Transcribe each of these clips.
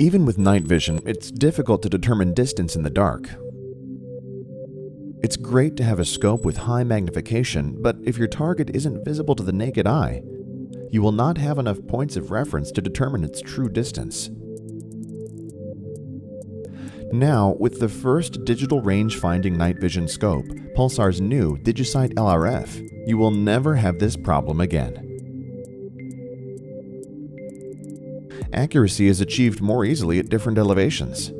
Even with night vision, it's difficult to determine distance in the dark. It's great to have a scope with high magnification, but if your target isn't visible to the naked eye, you will not have enough points of reference to determine its true distance. Now, with the first digital range-finding night vision scope, Pulsar's new DigiSight LRF, you will never have this problem again. Accuracy is achieved more easily at different elevations.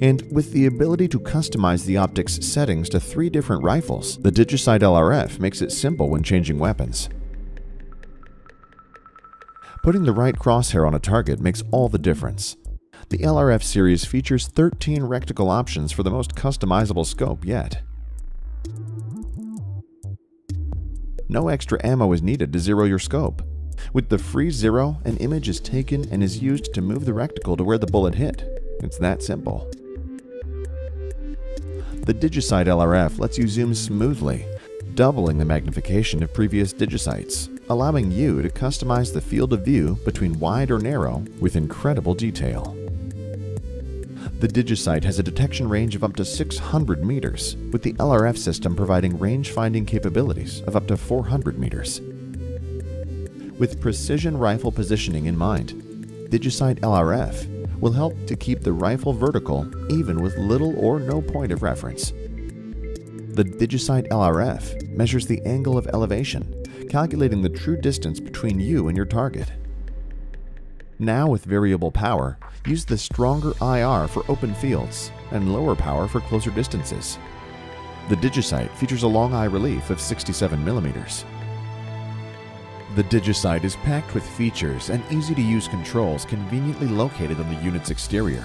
And with the ability to customize the optics settings to three different rifles, the DigiSight LRF makes it simple when changing weapons. Putting the right crosshair on a target makes all the difference. The LRF series features 13 reticle options for the most customizable scope yet. No extra ammo is needed to zero your scope. With the free zero, an image is taken and is used to move the reticle to where the bullet hit. It's that simple. The DigiSight LRF lets you zoom smoothly, doubling the magnification of previous DigiSights allowing you to customize the field of view between wide or narrow with incredible detail. The DigiSight has a detection range of up to 600 meters, with the LRF system providing range-finding capabilities of up to 400 meters. With precision rifle positioning in mind, DigiSight LRF will help to keep the rifle vertical even with little or no point of reference. The DigiSight LRF measures the angle of elevation calculating the true distance between you and your target. Now with variable power, use the stronger IR for open fields and lower power for closer distances. The DigiSight features a long eye relief of 67 millimeters. The DigiSight is packed with features and easy-to-use controls conveniently located on the unit's exterior.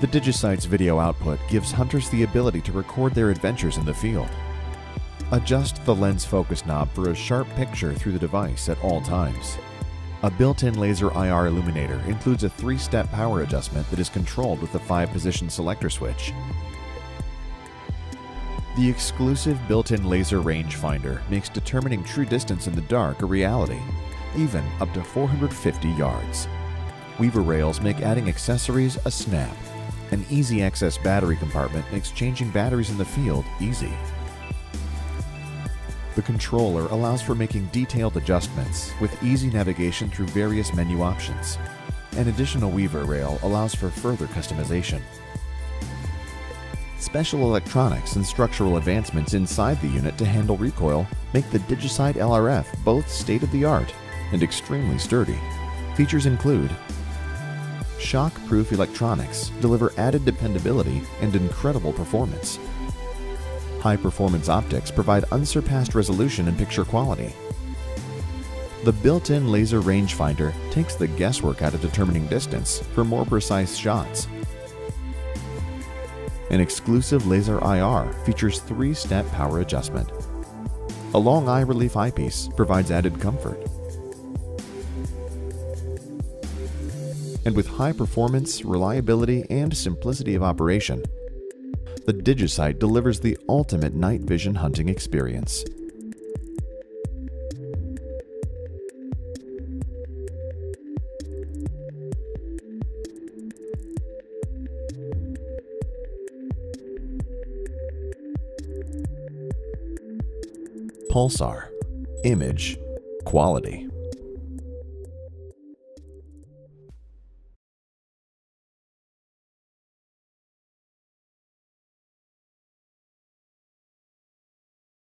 The DigiSight's video output gives hunters the ability to record their adventures in the field Adjust the lens focus knob for a sharp picture through the device at all times. A built-in laser IR illuminator includes a three-step power adjustment that is controlled with a five-position selector switch. The exclusive built-in laser rangefinder makes determining true distance in the dark a reality, even up to 450 yards. Weaver rails make adding accessories a snap. An easy access battery compartment makes changing batteries in the field easy. The controller allows for making detailed adjustments with easy navigation through various menu options. An additional Weaver rail allows for further customization. Special electronics and structural advancements inside the unit to handle recoil make the DigiSight LRF both state-of-the-art and extremely sturdy. Features include Shock-proof electronics deliver added dependability and incredible performance. High performance optics provide unsurpassed resolution and picture quality. The built-in laser rangefinder takes the guesswork out of determining distance for more precise shots. An exclusive laser IR features three-step power adjustment. A long eye relief eyepiece provides added comfort. And with high performance, reliability, and simplicity of operation, the DigiSight delivers the ultimate night vision hunting experience. Pulsar. Image. Quality